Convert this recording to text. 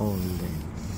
all day